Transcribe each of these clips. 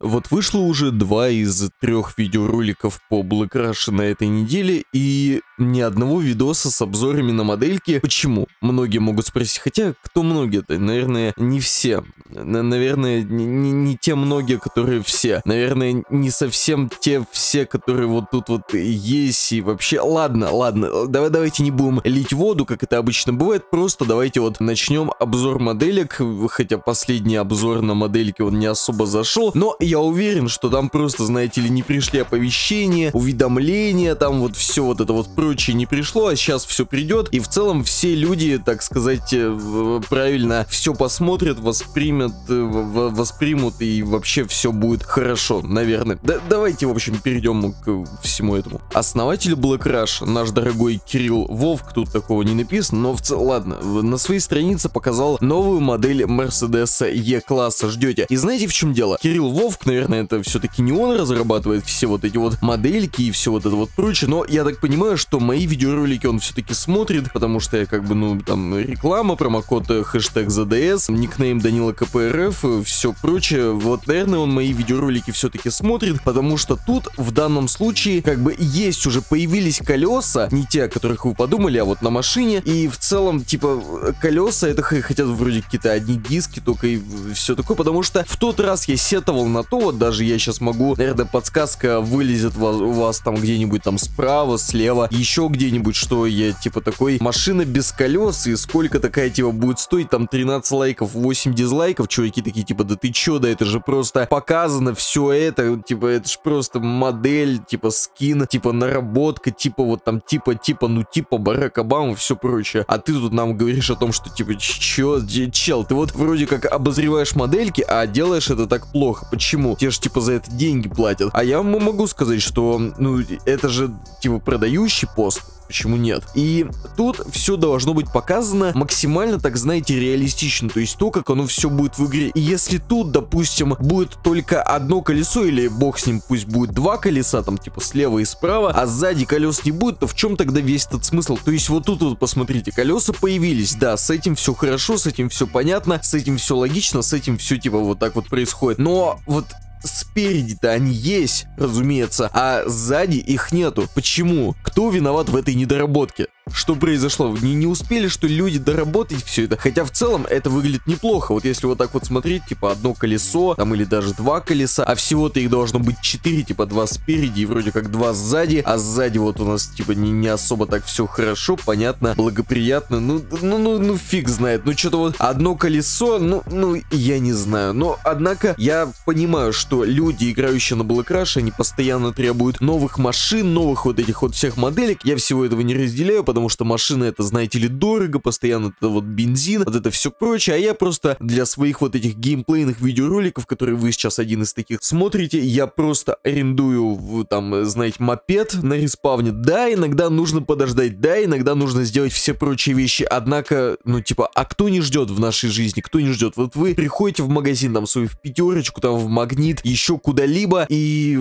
Вот вышло уже два из трех видеороликов по Black Rush на этой неделе, и ни одного видоса с обзорами на модельки. Почему? Многие могут спросить, хотя кто многие-то? Наверное, не все. Наверное, не, не, не те многие, которые все. Наверное, не совсем те все, которые вот тут вот есть и вообще... Ладно, ладно, давай, давайте не будем лить воду, как это обычно бывает, просто давайте вот начнем обзор моделек, хотя последний обзор на модельки он не особо зашел, но я уверен, что там просто, знаете ли, не пришли оповещения, уведомления, там вот все вот это вот прочее не пришло, а сейчас все придет. И в целом все люди, так сказать, э, правильно все посмотрят, воспримут, э, воспримут и вообще все будет хорошо, наверное. Да, давайте, в общем, перейдем к всему этому. Основатель Black Rush, наш дорогой Кирилл Вовк, тут такого не написано, но в целом, ладно, на своей странице показал новую модель Mercedes E-класса, ждете. И знаете в чем дело? Кирилл Вовк Вовк, наверное, это все-таки не он разрабатывает все вот эти вот модельки и все вот это вот прочее, но я так понимаю, что мои видеоролики он все-таки смотрит, потому что я как бы, ну, там, реклама, промокод, э, хэштег ZDS, никнейм Данила КПРФ, э, все прочее, вот, наверное, он мои видеоролики все-таки смотрит, потому что тут, в данном случае, как бы есть уже, появились колеса, не те, о которых вы подумали, а вот на машине, и в целом, типа, колеса, это хотят вроде какие-то одни диски, только и все такое, потому что в тот раз я сетовал на то, вот даже я сейчас могу, наверное, подсказка вылезет у вас там где-нибудь там справа, слева, еще где-нибудь, что я типа такой машина без колес, и сколько такая типа будет стоить, там 13 лайков, 8 дизлайков, чуваки такие типа, да ты чё, да это же просто показано все это, типа это же просто модель, типа скин, типа наработка, типа вот там типа, типа, ну типа Барак Обама, все прочее. А ты тут нам говоришь о том, что типа, чё, чел, ты вот вроде как обозреваешь модельки, а делаешь это так плохо. Почему? Почему? Те же типа за это деньги платят. А я могу сказать, что ну это же типа продающий пост почему нет? И тут все должно быть показано максимально, так знаете, реалистично, то есть то, как оно все будет в игре. И если тут, допустим, будет только одно колесо, или бог с ним, пусть будет два колеса, там типа слева и справа, а сзади колес не будет, то в чем тогда весь этот смысл? То есть вот тут вот посмотрите, колеса появились, да, с этим все хорошо, с этим все понятно, с этим все логично, с этим все типа вот так вот происходит. Но вот спереди-то они есть, разумеется, а сзади их нету. Почему? Кто виноват в этой недоработке? Что произошло. Не, не успели, что люди доработать все это. Хотя в целом это выглядит неплохо. Вот если вот так вот смотреть, типа одно колесо, там или даже два колеса, а всего-то их должно быть четыре, типа два спереди и вроде как два сзади, а сзади вот у нас типа не, не особо так все хорошо, понятно, благоприятно. Ну, ну, ну, ну фиг знает. Ну что-то вот одно колесо, ну, ну, я не знаю. Но, однако, я понимаю, что люди, играющие на Black они постоянно требуют новых машин, новых вот этих вот всех моделек. Я всего этого не разделяю, потому потому что машина это, знаете ли, дорого, постоянно это вот бензин, вот это все прочее, а я просто для своих вот этих геймплейных видеороликов, которые вы сейчас один из таких смотрите, я просто арендую там, знаете, мопед на респавне. Да, иногда нужно подождать, да, иногда нужно сделать все прочие вещи, однако, ну типа, а кто не ждет в нашей жизни, кто не ждет? Вот вы приходите в магазин, там, свою в пятерочку, там, в магнит, еще куда-либо, и,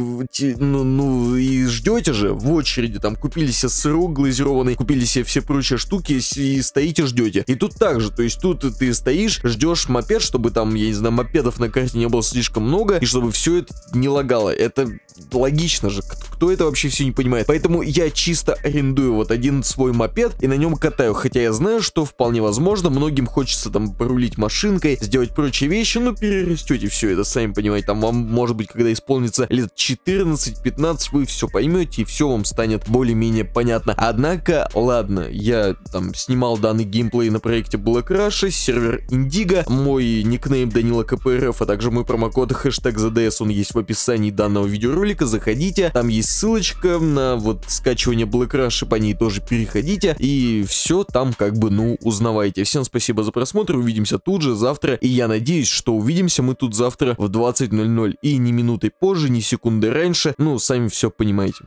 ну, ну, и ждете же в очереди, там, купили себе сырок глазированный, купили себе все прочие штуки и стоите ждете. И тут также, то есть тут ты стоишь, ждешь мопед, чтобы там, я не знаю, мопедов на карте не было слишком много, и чтобы все это не лагало. Это логично же, кто это вообще все не понимает. Поэтому я чисто арендую вот один свой мопед и на нем катаю, хотя я знаю, что вполне возможно, многим хочется там порулить машинкой, сделать прочие вещи, но перерастете все это, сами понимаете, там вам может быть, когда исполнится лет 14-15, вы все поймете и все вам станет более-менее понятно. Однако, ладно, я там снимал данный геймплей на проекте Black Rush, сервер Indigo, мой никнейм Данила КПРФ, а также мой промокод хэштег ZDS, он есть в описании данного видеоролика, заходите, там есть ссылочка на вот скачивание Black Rush, по ней тоже переходите, и все там как бы, ну, узнавайте. Всем спасибо за просмотр, увидимся тут же завтра, и я надеюсь, что увидимся мы тут завтра в 20.00, и ни минуты позже, ни секунды раньше, ну, сами все понимаете.